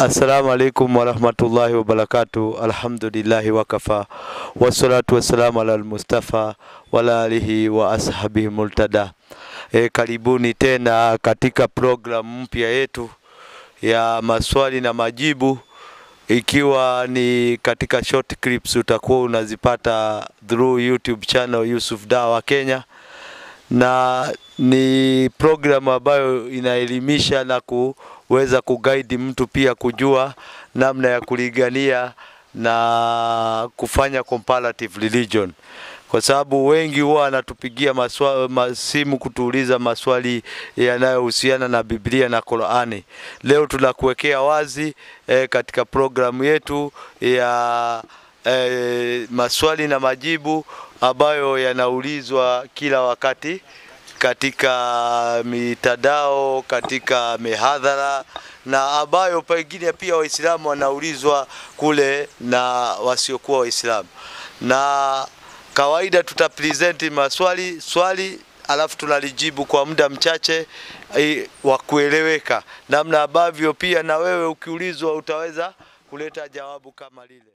Assalamu alaikum warahmatullahi wabarakatu. Alhamdulillahi wakafa wassalatu wassalamu ala almustafa wala alihi wa ashabihi multada. E, karibuni tena katika programu mpya yetu ya maswali na majibu, ikiwa ni katika short clips utakuwa unazipata through YouTube channel Yusuf Dawa Kenya, na ni programu ambayo inaelimisha na kuweza kuguide mtu pia kujua namna ya kulingania na kufanya comparative religion, kwa sababu wengi huwa wanatupigia masimu kutuuliza maswali yanayohusiana na Biblia na Qur'ani. Leo tunakuwekea wazi eh, katika programu yetu ya eh, maswali na majibu ambayo yanaulizwa kila wakati katika mitandao, katika mihadhara na ambayo pengine pia Waislamu wanaulizwa kule na wasiokuwa Waislamu. Na kawaida tuta present maswali swali alafu tunalijibu kwa muda mchache wa kueleweka, namna ambavyo pia na wewe ukiulizwa utaweza kuleta jawabu kama lile.